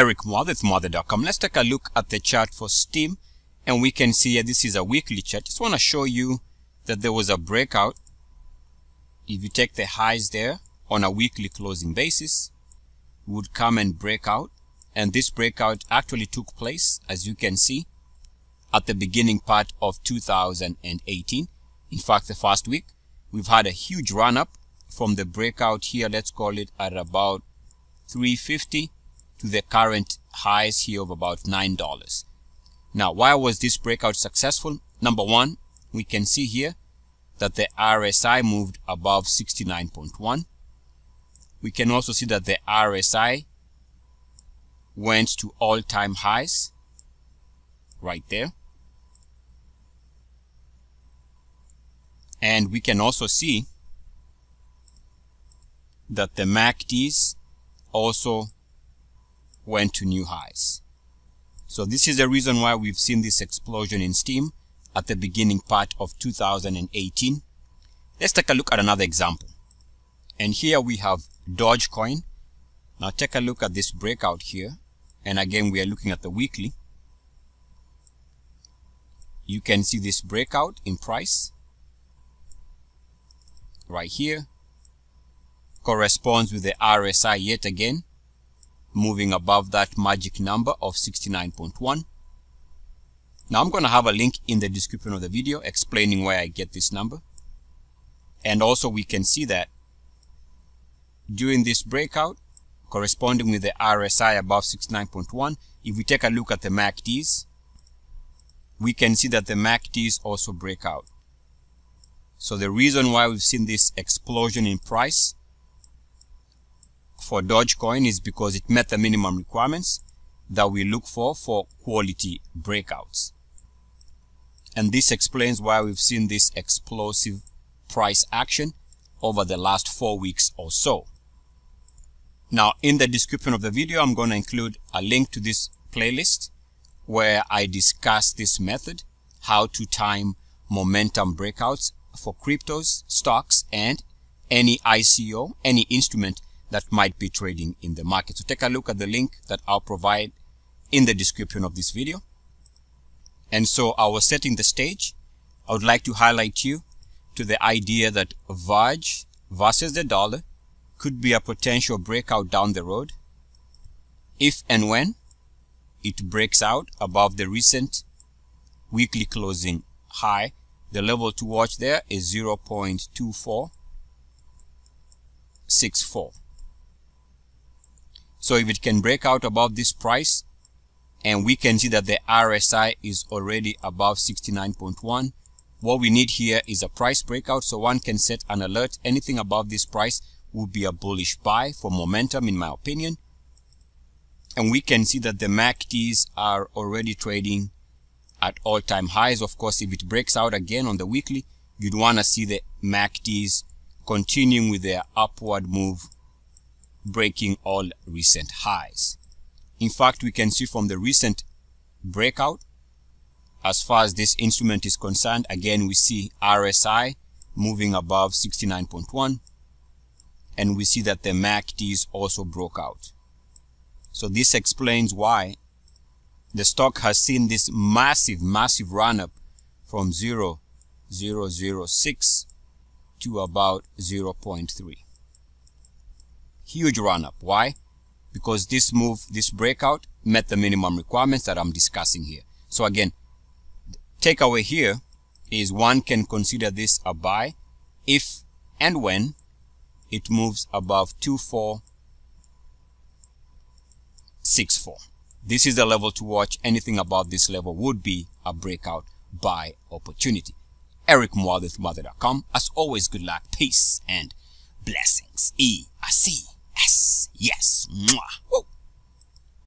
Eric Muathe, Muathe.com. Let's take a look at the chart for Steem and we can see here this is a weekly chart. Just want to show you that there was a breakout. If you take the highs there on a weekly closing basis, would come and break out and this breakout actually took place as you can see at the beginning part of 2018 in fact the first week we've had a huge run up from the breakout here let's call it at about 350 to the current highs here of about nine dollars. Now why was this breakout successful? Number one we can see here that the RSI moved above 69.1 we can also see that the RSI went to all-time highs right there. And we can also see that the MACDs also went to new highs. So this is the reason why we've seen this explosion in Steem at the beginning part of 2018. Let's take a look at another example. And here we have Dogecoin. Now take a look at this breakout here. And again, we are looking at the weekly. You can see this breakout in price right here corresponds with the RSI yet again moving above that magic number of 69.1 now I'm going to have a link in the description of the video explaining where I get this number. And also we can see that during this breakout corresponding with the RSI above 69.1 if we take a look at the MACDs we can see that the MACDs also break out. So the reason why we've seen this explosion in price for Dogecoin is because it met the minimum requirements that we look for for quality breakouts. And this explains why we've seen this explosive price action over the last four weeks or so. Now, in the description of the video, I'm going to include a link to this playlist where I discuss this method, how to time momentum breakouts for cryptos, stocks, and any ICO, any instrument that might be trading in the market. So take a look at the link that I'll provide in the description of this video. And so I was setting the stage. I would like to highlight you to the idea that Verge versus the dollar could be a potential breakout down the road if and when it breaks out above the recent weekly closing high the level to watch there is 0.2464. So if it can break out above this price, and we can see that the RSI is already above 69.1, what we need here is a price breakout so one can set an alert. Anything above this price would be a bullish buy for momentum in my opinion. And we can see that the MACDs are already trading at all-time highs. Of course, if it breaks out again on the weekly, you'd want to see the MACDs continuing with their upward move, breaking all recent highs. In fact, we can see from the recent breakout, as far as this instrument is concerned, again, we see RSI moving above 69.1, and we see that the MACDs also broke out. So this explains why the stock has seen this massive, massive run up from 0, 0, 0, 6 to about 0 0.3. Huge run up. Why? Because this move, this breakout met the minimum requirements that I'm discussing here. So again, takeaway here is one can consider this a buy if and when it moves above 2464. This is the level to watch. Anything above this level would be a breakout buy opportunity. Eric Muathe, Muathe.com. As always, good luck, peace, and blessings. E-I-C-S. Yes. Mwah. Woo.